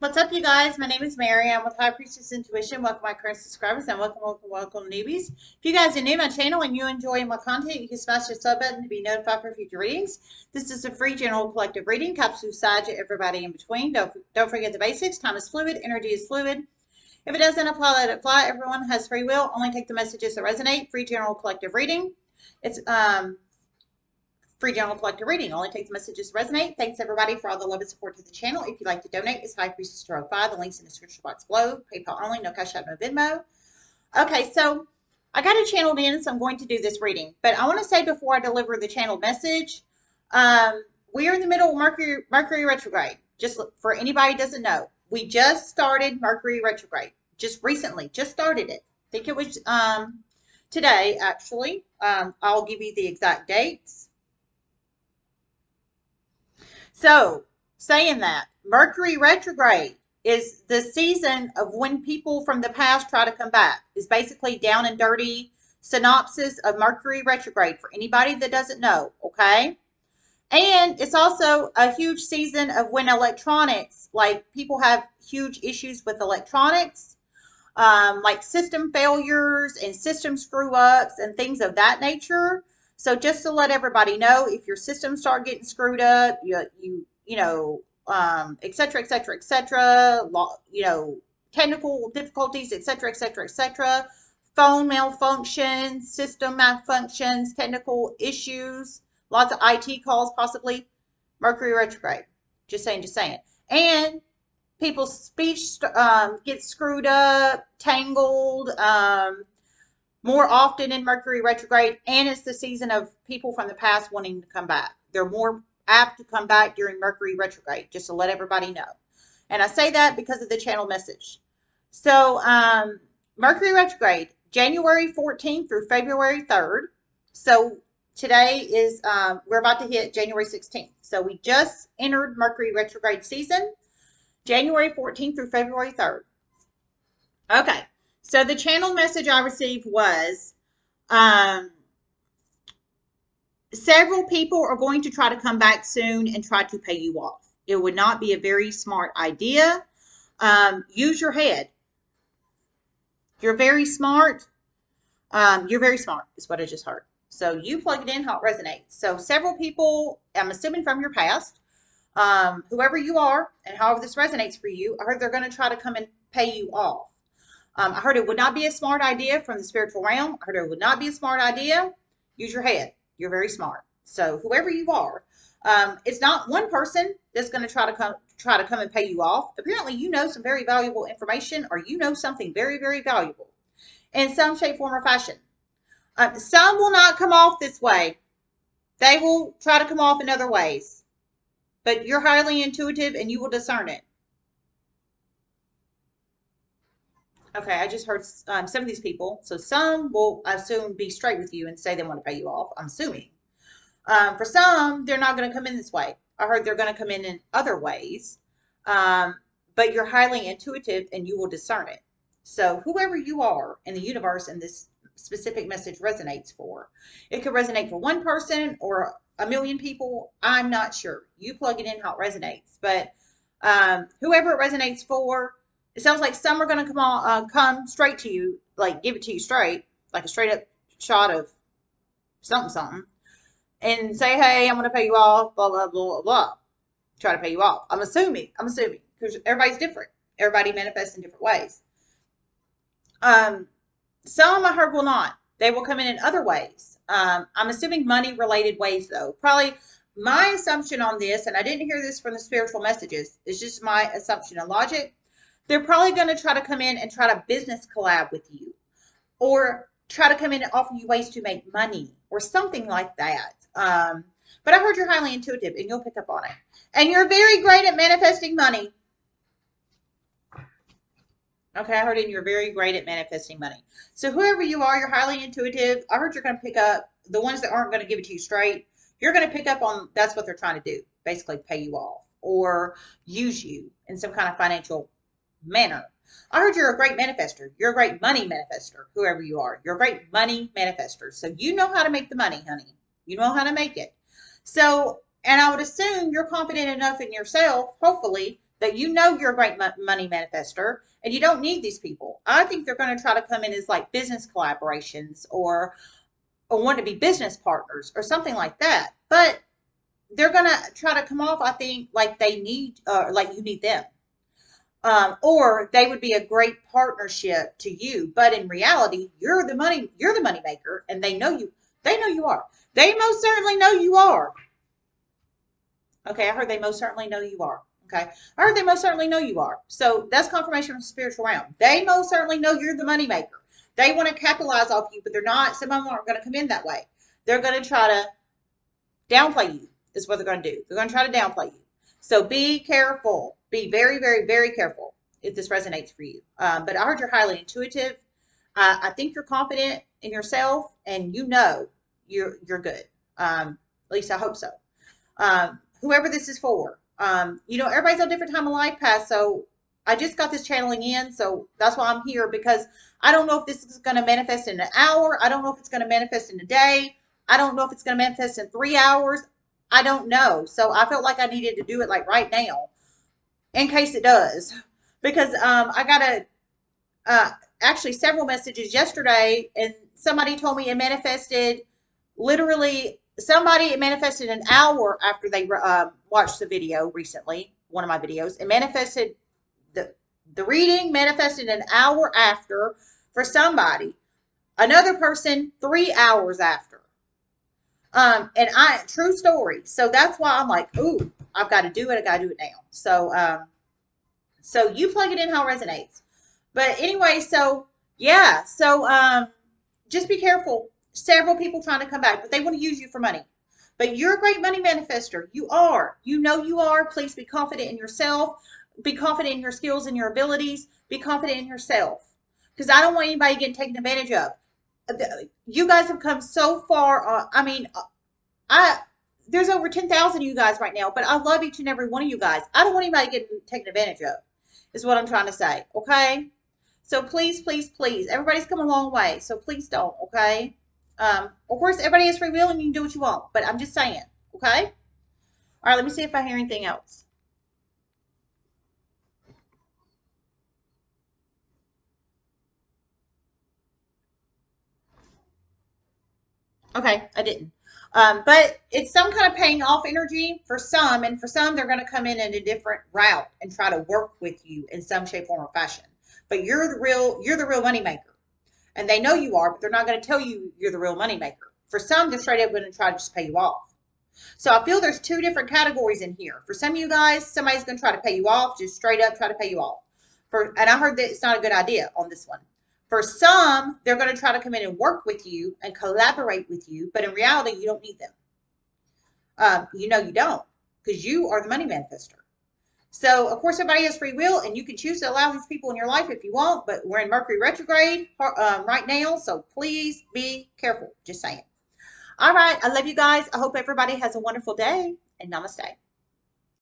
What's up, you guys? My name is Mary. I'm with High Priestess Intuition. Welcome, my current subscribers, and welcome, welcome, welcome, newbies. If you guys are new to my channel and you enjoy my content, you can smash the sub button to be notified for future readings. This is a free general collective reading, cups side to everybody in between. Don't, don't forget the basics. Time is fluid. Energy is fluid. If it doesn't apply, let it fly. Everyone has free will. Only take the messages that resonate. Free general collective reading. It's um Free general collective reading. Only takes messages resonate. Thanks everybody for all the love and support to the channel. If you'd like to donate, it's High Priestess 5. The link's in the description box below. PayPal only, no cash out, no Venmo. Okay, so I got it channeled in, so I'm going to do this reading. But I want to say before I deliver the channeled message, um, we are in the middle of Mercury, Mercury retrograde. Just for anybody doesn't know, we just started Mercury retrograde. Just recently, just started it. I think it was um, today, actually. Um, I'll give you the exact dates. So, saying that, Mercury retrograde is the season of when people from the past try to come back. Is basically down and dirty synopsis of Mercury retrograde for anybody that doesn't know, okay? And it's also a huge season of when electronics, like people have huge issues with electronics, um, like system failures and system screw ups and things of that nature. So just to let everybody know, if your systems start getting screwed up, you you you know, um, et cetera, et cetera, et cetera, you know, technical difficulties, et cetera, et cetera, et cetera, phone malfunctions, system malfunctions, technical issues, lots of IT calls possibly, Mercury retrograde. Just saying, just saying. And people's speech um, gets screwed up, tangled, um, more often in Mercury retrograde, and it's the season of people from the past wanting to come back. They're more apt to come back during Mercury retrograde, just to let everybody know. And I say that because of the channel message. So, um, Mercury retrograde, January 14th through February 3rd. So, today is, um, we're about to hit January 16th. So, we just entered Mercury retrograde season, January 14th through February 3rd. Okay. So the channel message I received was um, several people are going to try to come back soon and try to pay you off. It would not be a very smart idea. Um, use your head. You're very smart. Um, you're very smart, is what I just heard. So you plug it in how it resonates. So several people, I'm assuming from your past, um, whoever you are and however this resonates for you, I heard they're going to try to come and pay you off. Um, I heard it would not be a smart idea from the spiritual realm. I heard it would not be a smart idea. Use your head. You're very smart. So whoever you are, um, it's not one person that's going to try to come try to come and pay you off. Apparently, you know some very valuable information, or you know something very very valuable in some shape, form, or fashion. Um, some will not come off this way. They will try to come off in other ways. But you're highly intuitive and you will discern it. Okay, I just heard um, some of these people. So some will I assume be straight with you and say they want to pay you off. I'm assuming. Um, for some, they're not going to come in this way. I heard they're going to come in in other ways. Um, but you're highly intuitive and you will discern it. So whoever you are in the universe and this specific message resonates for, it could resonate for one person or a million people. I'm not sure. You plug it in how it resonates. But um, whoever it resonates for, it sounds like some are going to come on, uh, come straight to you, like give it to you straight, like a straight up shot of something, something, and say, hey, I'm going to pay you off, blah, blah, blah, blah. Try to pay you off. I'm assuming, I'm assuming, because everybody's different. Everybody manifests in different ways. Um, some I heard will not. They will come in in other ways. Um, I'm assuming money related ways, though. Probably my assumption on this, and I didn't hear this from the spiritual messages, it's just my assumption and logic they're probably going to try to come in and try to business collab with you or try to come in and offer you ways to make money or something like that. Um, but I heard you're highly intuitive and you'll pick up on it. And you're very great at manifesting money. Okay, I heard it. You're very great at manifesting money. So whoever you are, you're highly intuitive. I heard you're going to pick up the ones that aren't going to give it to you straight. You're going to pick up on that's what they're trying to do, basically pay you off or use you in some kind of financial manner. I heard you're a great manifester. You're a great money manifester, whoever you are. You're a great money manifester. So you know how to make the money, honey. You know how to make it. So, and I would assume you're confident enough in yourself, hopefully, that you know you're a great money manifester and you don't need these people. I think they're going to try to come in as like business collaborations or or want to be business partners or something like that. But they're going to try to come off, I think, like they need, uh, like you need them. Um, or they would be a great partnership to you. But in reality, you're the money, you're the money maker, and they know you. They know you are. They most certainly know you are. Okay, I heard they most certainly know you are. Okay. I heard they most certainly know you are. So that's confirmation from the spiritual realm. They most certainly know you're the money maker. They want to capitalize off you, but they're not. Some of them aren't going to come in that way. They're going to try to downplay you, is what they're going to do. They're going to try to downplay you. So be careful. Be very, very, very careful if this resonates for you. Um, but I heard you're highly intuitive. Uh, I think you're confident in yourself, and you know you're you're good. Um, at least I hope so. Um, whoever this is for, um, you know, everybody's on a different time of life path. So I just got this channeling in. So that's why I'm here because I don't know if this is going to manifest in an hour. I don't know if it's going to manifest in a day. I don't know if it's going to manifest in three hours. I don't know. So I felt like I needed to do it like right now in case it does. Because um, I got a, uh, actually several messages yesterday and somebody told me it manifested literally somebody it manifested an hour after they uh, watched the video recently one of my videos. It manifested the the reading manifested an hour after for somebody. Another person three hours after. Um and i true story. So that's why i'm like ooh i've got to do it i gotta do it now so um so you plug it in how it resonates but anyway so yeah so um just be careful several people trying to come back, but they want to use you for money. But you're a great money manifester. You are. You know you are. Please be confident in yourself. Be confident in your skills and your abilities. Be confident in yourself. Because I don't want anybody getting taken advantage of. You guys have come so far. Uh, I mean, uh, I there's over 10,000 of you guys right now, but I love each and every one of you guys. I don't want anybody getting taken advantage of, is what I'm trying to say. Okay? So please, please, please. Everybody's come a long way. So please don't. Okay? Um, of course, everybody has free will and you can do what you want, but I'm just saying, okay? All right, let me see if I hear anything else. Okay, I didn't. Um, but it's some kind of paying off energy for some, and for some, they're going to come in in a different route and try to work with you in some shape, form, or fashion. But you're the real, you're the real money maker and they know you are, but they're not going to tell you you're the real moneymaker. For some, they're straight up going to try to just pay you off. So I feel there's two different categories in here. For some of you guys, somebody's going to try to pay you off, just straight up try to pay you off. For and I heard that it's not a good idea on this one. For some, they're going to try to come in and work with you and collaborate with you, but in reality, you don't need them. Um, you know you don't because you are the money manifester. So, of course, everybody has free will, and you can choose to allow these people in your life if you want, but we're in Mercury retrograde um, right now, so please be careful. Just saying. All right. I love you guys. I hope everybody has a wonderful day, and namaste.